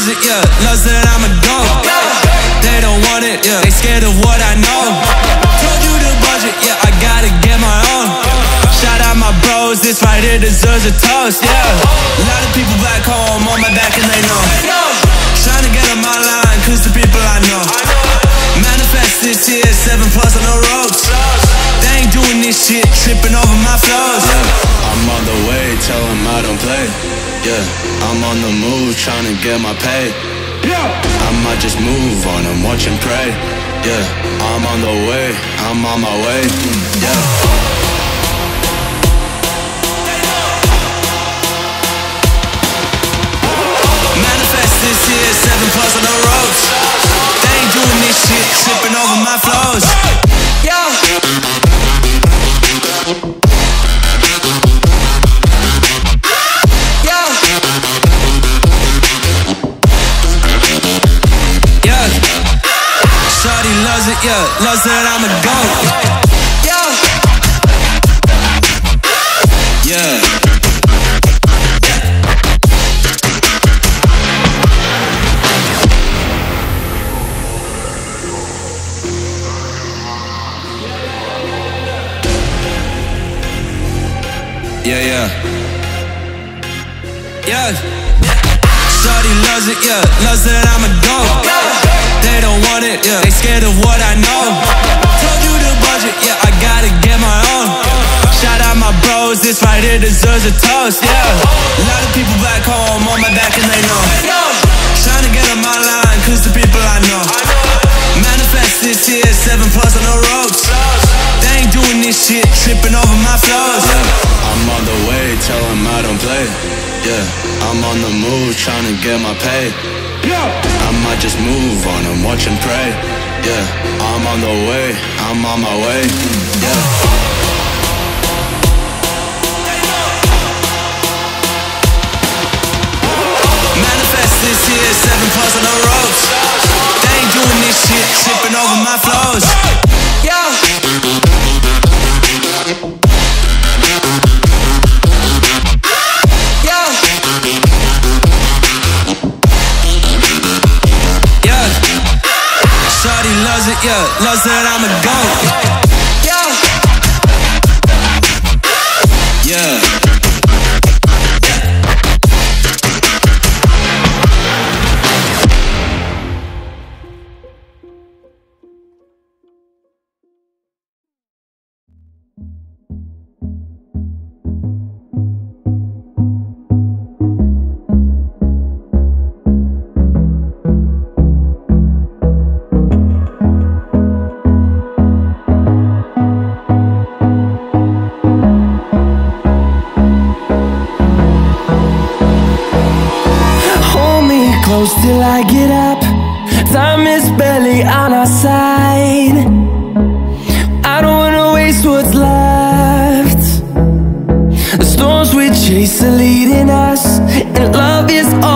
Loves it, yeah. Loves that I'm a dog. They don't want it, yeah. They scared of what I know. Told you the budget, yeah. I gotta get my own. Shout out my bros, this right here deserves a toast, yeah. A lot of people back home on my back and they know. Trying to get on my line, cause the people I know. Manifest this year, seven plus on the ropes. They ain't doing this shit, tripping over my flows. Yeah. I'm on the way, tell them I don't play. Yeah, I'm on the move, trying to get my pay. Yeah, I might just move on and watch and pray. Yeah, I'm on the way, I'm on my way. Yeah. Manifest this year, seven plus on the ropes. Loves that I'm a goat. Yeah. Yeah. Yeah, yeah. Yeah. Shawty loves it, yeah. Loves that I'm a dog. They don't want it, yeah. They scared of what I know. Told you the budget, yeah. I gotta get my own. Shout out my bros, this right here deserves a toast, yeah. A lot of people back home on my back and they know. Trying to get on my line, cause the people I know. Manifest this year, seven plus on the ropes. They ain't doing this shit, tripping over my flows. I'm on the way, tell them I don't play. Yeah, I'm on the move, trying to get my pay. I might just move on and watch and pray. Yeah, I'm on the way, I'm on my way. Yeah. Manifest this year, seven plus on the ropes. They ain't doing this shit, tripping over my flows. Yeah. Yeah. It, chase are leading us, and love is all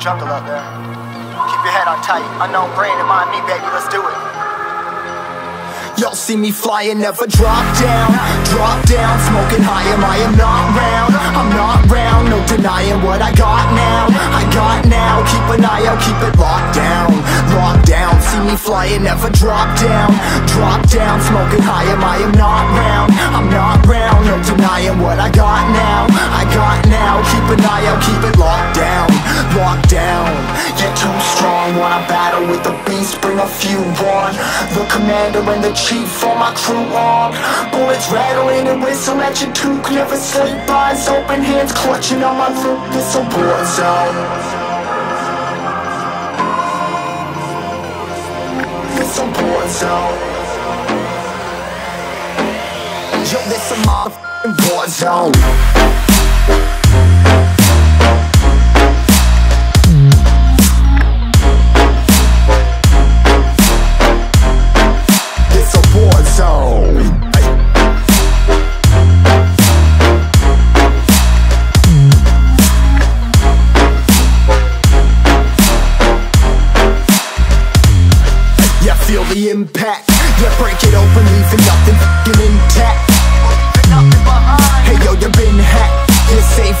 jungle out there. Keep your head on tight. Unknown brain and mind me, baby, let's do it. Y'all see me flying, never drop down Drop down, smoking high, am I am not round? I'm not round, no denying what I got now. I got now, keep an eye out, keep it locked down. Locked down, see me flying, never drop down. Drop down, smoking high, am I am not round? I'm not round, no denying what I got now. I got now, keep an eye out, keep it locked down. Locked down, you're too strong. Wanna battle with the beast, bring a few on. The commander and the chief for my crew on. Bullets rattling and whistle at your toque Never sleep, eyes open, hands clutching on my loot This a war zone. This a war zone. Yo, this a motherfucking war zone impact. Yeah, break it open, leaving nothing fucking intact. Hey yo, you've been hacked. You're safe,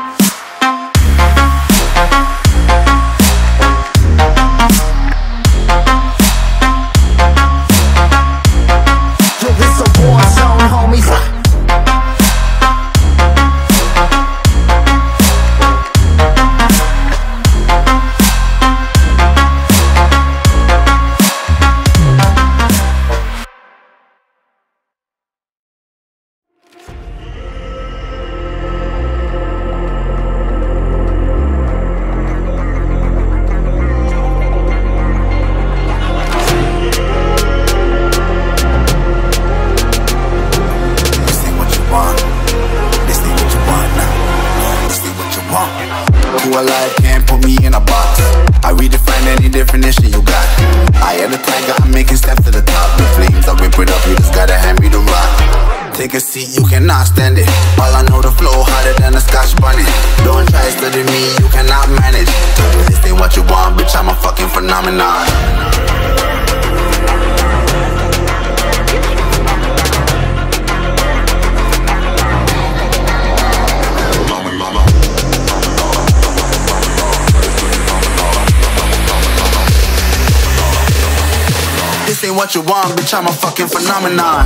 Don't try study me, you cannot manage. This ain't what you want, bitch, I'm a fucking phenomenon. This ain't what you want, bitch, I'm a fucking phenomenon.